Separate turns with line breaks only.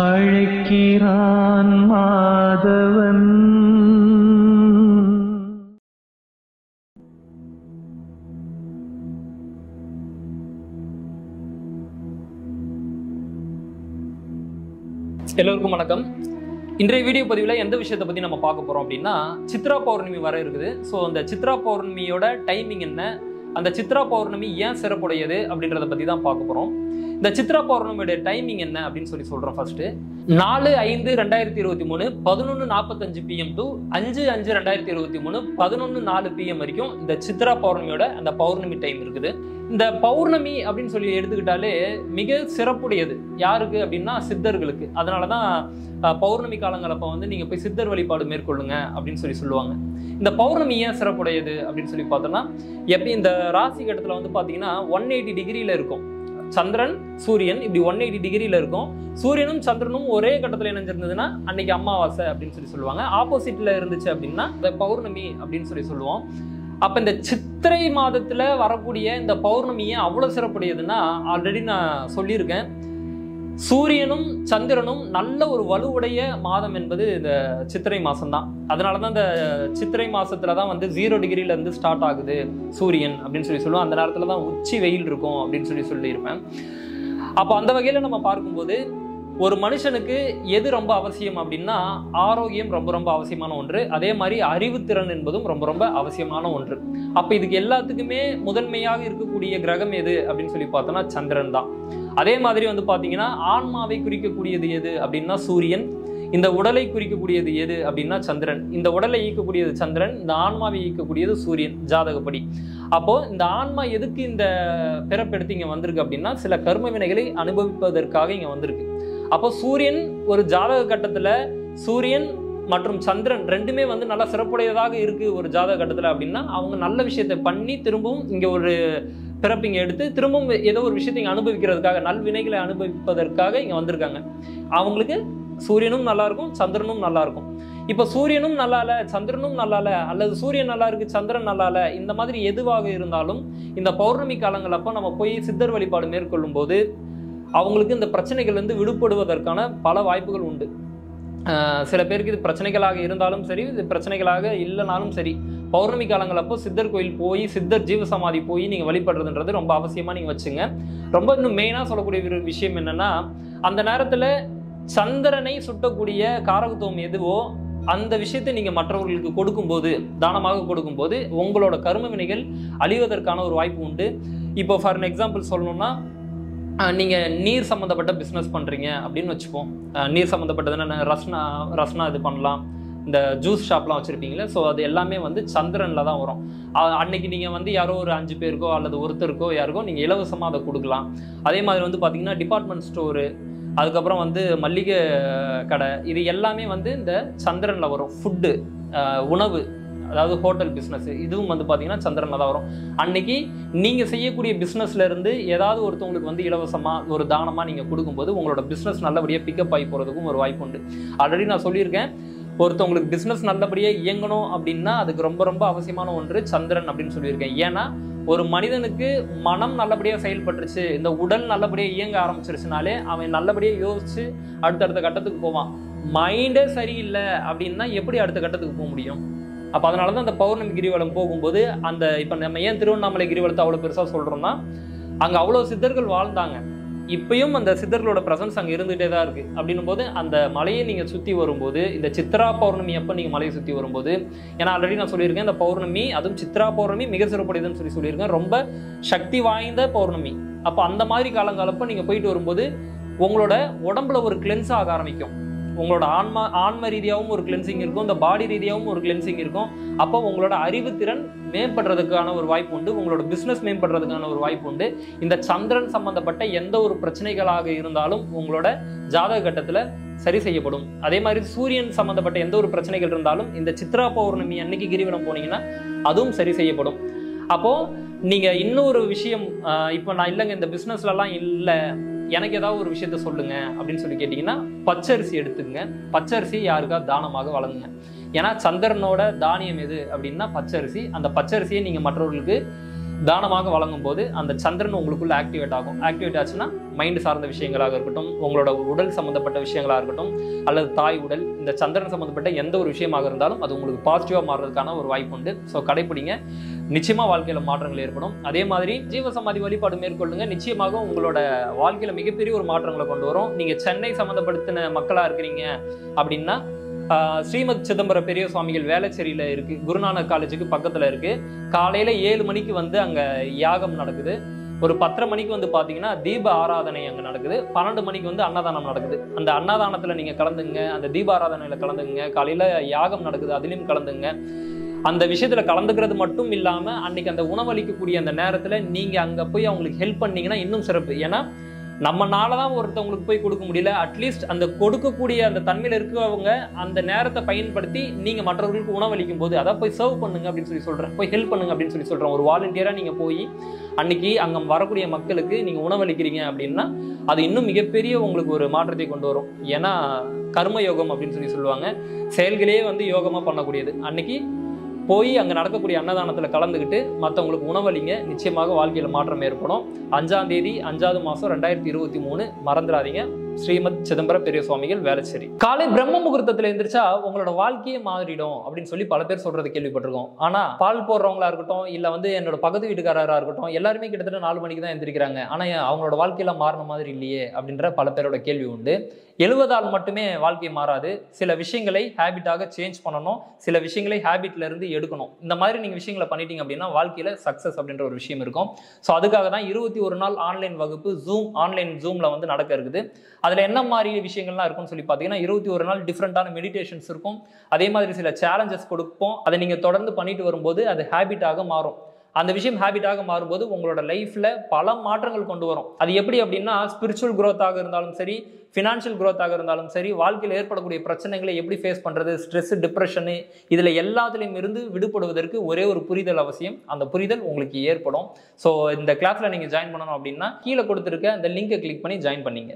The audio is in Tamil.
அழைக்கிறான் மாதவன்.
எல்லோருக்கும் வணக்கம். இன்றைய வீடியோ பதிவில் எந்த விஷயத்தை பற்றி நம்ம பார்க்க போகிறோம் அப்படின்னா சித்ரா பௌர்ணமி வர இருக்குது. ஸோ அந்த சித்ரா பௌர்ணமியோட டைமிங் என்ன? அந்த சித்ரா பௌர்ணமி ஏன் சிறப்புடையது அப்படின்றத பற்றி தான் பார்க்க போகிறோம் இந்த சித்ரா பௌர்ணமியோட டைமிங் என்ன அப்படின்னு சொல்லி சொல்கிறோம் ஃபர்ஸ்ட் நாலு ஐந்து ரெண்டாயிரத்தி இருபத்தி மூணு பதினொன்று நாற்பத்தஞ்சு பிஎம் டு அஞ்சு அஞ்சு ரெண்டாயிரத்தி இருபத்தி மூணு பதினொன்று நாலு பிஎம் வரைக்கும் இந்த சித்ரா பௌர்ணமியோட அந்த பௌர்ணமி டைம் இருக்குது. இந்த பௌர்ணமி அப்படின்னு சொல்லி எடுத்துக்கிட்டாலே மிக சிறப்புடையது. யாருக்கு அப்படின்னா சித்தர்களுக்கு. அதனால தான் பௌர்ணமி காலங்களப்போ வந்து நீங்கள் போய் சித்தர் வழிபாடு மேற்கொள்ளுங்க அப்படின்னு சொல்லி சொல்லுவாங்க. இந்த பௌர்ணமி ஏன் சிறப்புடையது அப்படின்னு சொல்லி பார்த்தோம்னா எப்படி இந்த ராசி கட்டத்தில் வந்து பார்த்தீங்கன்னா ஒன் எயிட்டி டிகிரியில் இருக்கும். சந்திரன் சூரியன் இப்படி ஒன் எயிட்டி டிகிரியில் இருக்கும். சூரியனும் சந்திரனும் ஒரே கட்டத்தில் இணைஞ்சிருந்ததுன்னா அன்னைக்கு அமாவாசை அப்படின்னு சொல்லி சொல்லுவாங்க. ஆப்போசிட்டில் இருந்துச்சு அப்படின்னா இந்த பௌர்ணமி அப்படின்னு சொல்லி சொல்லுவோம். அப்ப இந்த சித்திரை மாதத்துல வரக்கூடிய இந்த பௌர்ணமியை அவ்வளவு சிறப்புடையதுன்னா ஆல்ரெடி நான் சொல்லியிருக்கேன். சூரியனும் சந்திரனும் நல்ல ஒரு வலுவுடைய மாதம் என்பது இந்த சித்திரை மாசம் தான் அதனால தான் இந்த சித்திரை மாசத்துல தான் வந்து ஜீரோ டிகிரில இருந்து ஸ்டார்ட் ஆகுது சூரியன் அப்படின்னு சொல்லி சொல்லுவோம். அந்த நேரத்தில் தான் உச்சி வெயில் இருக்கும் அப்படின்னு சொல்லி சொல்லியிருப்பேன். அப்போ அந்த வகையில நம்ம பார்க்கும்போது ஒரு மனுஷனுக்கு எது ரொம்ப அவசியம் அப்படின்னா ஆரோக்கியம் ரொம்ப ரொம்ப அவசியமான ஒன்று. அதே மாதிரி அறிவுத்திறன் என்பதும் ரொம்ப ரொம்ப அவசியமான ஒன்று. அப்போ இதுக்கு எல்லாத்துக்குமே முதன்மையாக இருக்கக்கூடிய கிரகம் எது அப்படின்னு சொல்லி பார்த்தோன்னா சந்திரன் தான். அதே மாதிரி வந்து பார்த்தீங்கன்னா ஆன்மாவை குறிக்கக்கூடியது எது அப்படின்னா சூரியன். இந்த உடலை குறிக்கக்கூடியது எது அப்படின்னா சந்திரன். இந்த உடலை ஈக்கக்கூடியது சந்திரன் இந்த ஆன்மாவை ஈக்கக்கூடியது சூரியன் ஜாதகப்படி. அப்போ இந்த ஆன்மா எதுக்கு இந்த பிறப்பெடுத்து இங்க வந்திருக்கு அப்படின்னா சில கர்ம வினைகளை அனுபவிப்பதற்காக இங்க வந்திருக்கு. அப்போ சூரியன் ஒரு ஜாதக கட்டத்தில் சூரியன் மற்றும் சந்திரன் ரெண்டுமே வந்து நல்லா சிறப்புடையதாக இருக்கு ஒரு ஜாதக கட்டத்தில் அப்படின்னா அவங்க நல்ல விஷயத்தை பண்ணி திரும்பவும் இங்கே ஒரு பிறப்பிங்க எடுத்து திரும்பவும் ஏதோ ஒரு விஷயத்தை இங்கே அனுபவிக்கிறதுக்காக நல்வினைகளை அனுபவிப்பதற்காக இங்கே வந்திருக்காங்க. அவங்களுக்கு சூரியனும் நல்லா இருக்கும் சந்திரனும் நல்லா இருக்கும். இப்போ சூரியனும் நல்லா இல்லை சந்திரனும் நல்லா இல்லை அல்லது சூரியன் நல்லா இருக்கு சந்திரன் நல்லா இல்லை இந்த மாதிரி எதுவாக இருந்தாலும் இந்த பௌர்ணமி காலங்கள் அப்போ நம்ம போய் சித்தர் வழிபாடு மேற்கொள்ளும் போது அவங்களுக்கு இந்த பிரச்சனைகள் வந்து விடுபடுவதற்கான பல வாய்ப்புகள் உண்டு. சில பேருக்கு இது பிரச்சனைகளாக இருந்தாலும் சரி இது பிரச்சனைகளாக இல்லைனாலும் சரி பௌர்ணமி காலங்கள் அப்போ சித்தர் கோயில் போய் சித்தர் ஜீவசமாதி போய் நீங்கள் வழிபடுறதுன்றது ரொம்ப அவசியமாக நீங்கள் வச்சுங்க. ரொம்ப இன்னும் மெயினாக சொல்லக்கூடிய ஒரு விஷயம் என்னென்னா அந்த நேரத்தில் சந்திரனை சுட்டக்கூடிய காரகத்துவம் எதுவோ அந்த விஷயத்தை நீங்கள் மற்றவர்களுக்கு கொடுக்கும்போது தானமாக கொடுக்கும்போது உங்களோட கரும வினைகள் அழிவதற்கான ஒரு வாய்ப்பு உண்டு. இப்போ ஃபார் எக்ஸாம்பிள் சொல்லணும்னா நீங்கள் நீர் சம்மந்தப்பட்ட பிஸ்னஸ் பண்ணுறீங்க அப்படின்னு வச்சுப்போம். நீர் சம்மந்தப்பட்டதுன்னா ரஸ்னா ரஸ்னா இது பண்ணலாம். இந்த ஜூஸ் ஷாப்லாம் வச்சுருப்பீங்களே ஸோ அது எல்லாமே வந்து சந்திரனில் தான் வரும். அன்னைக்கு நீங்கள் வந்து யாரோ ஒரு அஞ்சு பேருக்கோ அல்லது ஒருத்தருக்கோ யாருக்கோ நீங்கள் இலவசமாக அதை கொடுக்கலாம். அதே மாதிரி வந்து பார்த்தீங்கன்னா டிபார்ட்மெண்ட் ஸ்டோரு அதுக்கப்புறம் வந்து மல்லிகை கடை இது எல்லாமே வந்து இந்த சந்திரனில் வரும். ஃபுட்டு உணவு அதாவது ஹோட்டல் பிஸ்னஸ் இதுவும் வந்து பார்த்தீங்கன்னா சந்திரனில் தான் வரும். அன்னைக்கு நீங்கள் செய்யக்கூடிய பிஸ்னஸ்லேருந்து ஏதாவது ஒருத்தவங்களுக்கு வந்து இலவசமாக ஒரு தானமாக நீங்கள் கொடுக்கும்போது உங்களோட பிஸ்னஸ் நல்லபடியாக பிக்கப் ஆகி போகிறதுக்கும் ஒரு வாய்ப்பு உண்டு. ஆல்ரெடி நான் சொல்லியிருக்கேன் ஒருத்தவங்களுக்கு பிஸ்னஸ் நல்லபடியாக இயங்கணும் அப்படின்னா அதுக்கு ரொம்ப ரொம்ப அவசியமான ஒன்று சந்திரன் அப்படின்னு சொல்லியிருக்கேன். ஏன்னா ஒரு மனிதனுக்கு மனம் நல்லபடியாக செயல்பட்டுருச்சு இந்த உடல் நல்லபடியாக இயங்க ஆரம்பிச்சிருச்சுனாலே அவன் நல்லபடியாக யோசிச்சு அடுத்தடுத்த கட்டத்துக்கு போவான். மைண்டே சரியில்லை அப்படின்னா எப்படி அடுத்த கட்டத்துக்கு போக முடியும்? அப்போ அதனால தான் அந்த பௌர்ணமி கிரிவலம் போகும்போது அந்த இப்போ நம்ம ஏன் திருவண்ணாமலை கிரிவலத்தை அவ்வளோ பெருசாக சொல்கிறோம்னா அங்கே அவ்வளோ சித்தர்கள் வாழ்ந்தாங்க. இப்பயும் அந்த சித்தர்களோட பிரசன்ஸ் அங்கே இருந்துகிட்டே தான் இருக்குது அப்படின்னும் போது அந்த மலையை நீங்கள் சுற்றி வரும்போது இந்த சித்ரா பௌர்ணமி அப்போ நீங்கள் மலையை சுற்றி வரும்போது ஏன்னா ஆல்ரெடி நான் சொல்லியிருக்கேன் இந்த பௌர்ணமி அதுவும் சித்ரா பௌர்ணமி மிக சிறப்புடையதுன்னு சொல்லி சொல்லியிருக்கேன். ரொம்ப சக்தி வாய்ந்த பௌர்ணமி. அப்போ அந்த மாதிரி காலங்காலப்போ நீங்கள் போயிட்டு வரும்போது உங்களோட உடம்புல ஒரு கிளென்ஸ் ஆக ஆரம்பிக்கும். உங்களோட ஆன்மா ஆன்ம ரீதியாகவும் ஒரு கிளென்சிங் இருக்கும் இந்த பாடி ரீதியாகவும் ஒரு கிளென்சிங் இருக்கும். அப்போ உங்களோட அறிவுத்திறன் மேம்படுறதுக்கான ஒரு வாய்ப்பு உண்டு. உங்களோட பிஸ்னஸ் மேம்படுறதுக்கான ஒரு வாய்ப்பு உண்டு. இந்த சந்திரன் சம்பந்தப்பட்ட எந்த ஒரு பிரச்சனைகளாக இருந்தாலும் உங்களோட ஜாதக கட்டத்தில் சரி செய்யப்படும். அதே மாதிரி சூரியன் சம்பந்தப்பட்ட எந்த ஒரு பிரச்சனைகள் இருந்தாலும் இந்த சித்ரா பௌர்ணமி அன்னைக்கு கிரிவலம் போனீங்கன்னா அதுவும் சரி செய்யப்படும். அப்போ நீங்க இன்னொரு விஷயம் இப்போ நான் இல்லைங்க இந்த பிஸ்னஸ்லலாம் இல்லை. எனக்கு ஏதாவது ஒரு விஷயத்த சொல்லுங்க அப்படின்னு சொல்லி கேட்டிங்கன்னா பச்சரிசி எடுத்துங்க பச்சரிசி யாருக்கா தானமாக வழங்குங்க. ஏன்னா சந்திரனோட தானியம் எது அப்படின்னா பச்சரிசி. அந்த பச்சரிசியை நீங்கள் மற்றவர்களுக்கு தானமாக வழங்கும் போது அந்த சந்திரன் உங்களுக்குள்ள ஆக்டிவேட் ஆகும். ஆக்டிவேட் ஆச்சுன்னா மைண்டு சார்ந்த விஷயங்களாக இருக்கட்டும் உங்களோட உடல் சம்மந்தப்பட்ட விஷயங்களாக இருக்கட்டும் அல்லது தாய் உடல் இந்த சந்திரன் சம்மந்தப்பட்ட எந்த ஒரு விஷயமாக இருந்தாலும் அது உங்களுக்கு பாசிட்டிவாக மாறுறதுக்கான ஒரு வாய்ப்பு உண்டு. ஸோ கடைப்பிடிங்க. நிச்சயமா வாழ்க்கையில மாற்றங்கள் ஏற்படும். அதே மாதிரி ஜீவசமாதி வழிபாடு மேற்கொள்ளுங்க. நிச்சயமாக உங்களோட வாழ்க்கையில மிகப்பெரிய ஒரு மாற்றங்களை கொண்டு வரும். நீங்க சென்னை சம்மந்தப்படுத்தின மக்களா இருக்கிறீங்க அப்படின்னா ஸ்ரீமத் சிதம்பரம் பெரிய சுவாமிகள் வேளச்சேரியில் இருக்கு. குருநானக் காலேஜுக்கு பக்கத்தில் இருக்கு. காலையில ஏழு மணிக்கு வந்து அங்க யாகம் நடக்குது. ஒரு பத்தரை மணிக்கு வந்து பாத்தீங்கன்னா தீப ஆராதனை அங்க நடக்குது. பன்னெண்டு மணிக்கு வந்து அன்னதானம் நடக்குது. அந்த அன்னதானத்துல நீங்க கலந்துங்க அந்த தீப ஆராதனையில கலந்துங்க காலையில யாகம் நடக்குது அதுலயும் கலந்துங்க அந்த விஷயத்துல கலந்துக்கிறது மட்டும் இல்லாம அன்னைக்கு அந்த உணவளிக்கக்கூடிய அந்த நேரத்துல நீங்க அங்க போய் அவங்களுக்கு ஹெல்ப் பண்ணீங்கன்னா இன்னும் சிறப்பு. ஏன்னா நம்மனால தான் ஒருத்தவங்களுக்கு போய் கொடுக்க முடியல. அட்லீஸ்ட் அந்த கொடுக்கக்கூடிய அந்த தன்மையில் இருக்கிறவங்க அந்த நேரத்தை பயன்படுத்தி நீங்கள் மற்றவர்களுக்கு உணவளிக்கும் போது அதை போய் சர்வ் பண்ணுங்க அப்படின்னு சொல்லி சொல்கிறேன் போய் ஹெல்ப் பண்ணுங்க அப்படின்னு சொல்லி சொல்கிறேன் ஒரு வாலண்டியராக நீங்கள் போய் அன்னைக்கு அங்கே வரக்கூடிய மக்களுக்கு நீங்கள் உணவளிக்கிறீங்க அப்படின்னா அது இன்னும் மிகப்பெரிய உங்களுக்கு ஒரு மாற்றத்தை கொண்டு வரும். ஏன்னா கர்ம யோகம் அப்படின்னு சொல்லி சொல்லுவாங்க. செயல்களே வந்து யோகமாக பண்ணக்கூடியது. அன்னைக்கு போய் அங்கே நடக்கக்கூடிய அன்னதானத்தில் கலந்துக்கிட்டு மற்றவங்களுக்கு உணவளிங்க. நிச்சயமாக வாழ்க்கையில் மாற்றம் ஏற்படும். அஞ்சாம் தேதி அஞ்சாவது மாதம் ரெண்டாயிரத்தி இருபத்தி மூணு. மறந்துடாதீங்க. ஸ்ரீமத் சிதம்பரம் பெரிய சுவாமிகள் வேலைச்சேரி காலை பிரம்ம முகூர்த்தத்துல எந்திரிச்சா உங்களோட வாழ்க்கையே மாறிடும் அப்படின்னு சொல்லி பல பேர் சொல்றது கேள்விப்பட்டிருக்கோம். ஆனா பால் போடுறவங்களா இருக்கட்டும் இல்ல வந்து என்னோட பக்கத்து வீட்டுக்காரரா இருக்கட்டும் எல்லாருமே கிட்டத்தட்ட நாலு மணிக்கு தான் எந்திரிக்கிறாங்க. ஆனா அவங்களோட வாழ்க்கையில மாறின மாதிரி இல்லையே அப்படின்ற பல பேரோட கேள்வி உண்டு. எழுவதால் மட்டுமே வாழ்க்கை மாறாது. சில விஷயங்களை ஹேபிட்டாக சேஞ்ச் பண்ணணும். சில விஷயங்களை ஹேபிட்ல இருந்து எடுக்கணும். இந்த மாதிரி நீங்க விஷயங்களை பண்ணிட்டீங்க அப்படின்னா வாழ்க்கையில சக்சஸ் அப்படின்ற ஒரு விஷயம் இருக்கும். ஸோ அதுக்காக தான் இருபத்தி ஒரு நாள் ஆன்லைன் வகுப்பு ஜூம் ஆன்லைன் ஜூம்ல வந்து நடக்க இருக்குது. அதில் என்ன மாதிரி விஷயங்கள்லாம் இருக்கும்னு சொல்லி பார்த்தீங்கன்னா இருபத்தி ஒரு நாள் டிஃப்ரெண்ட்டான மெடிடேஷன்ஸ் இருக்கும். அதே மாதிரி சில சேலஞ்சஸ் கொடுப்போம். அதை நீங்கள் தொடர்ந்து பண்ணிட்டு வரும்போது அது ஹேபிட்டாக மாறும். அந்த விஷயம் ஹேபிட்டாக மாறும்போது உங்களோட லைஃப்ல பல மாற்றங்கள் கொண்டு வரும். அது எப்படி அப்படின்னா ஸ்பிரிச்சுவல் growth-ஆக இருந்தாலும் சரி ஃபினான்ஷியல் growth-ஆக இருந்தாலும் சரி வாழ்க்கையில் ஏற்படக்கூடிய பிரச்சனைகளை எப்படி ஃபேஸ் பண்ணுறது ஸ்ட்ரெஸ் டிப்ரெஷனு இதில் எல்லாத்துலேயும் இருந்து விடுபடுவதற்கு ஒரே ஒரு புரிதல் அவசியம். அந்த புரிதல் உங்களுக்கு ஏற்படும். ஸோ இந்த கிளாஸில் நீங்கள் ஜாயின் பண்ணணும் அப்படின்னா கீழே கொடுத்துருக்க அந்த லிங்கை கிளிக் பண்ணி ஜாயின் பண்ணிங்க.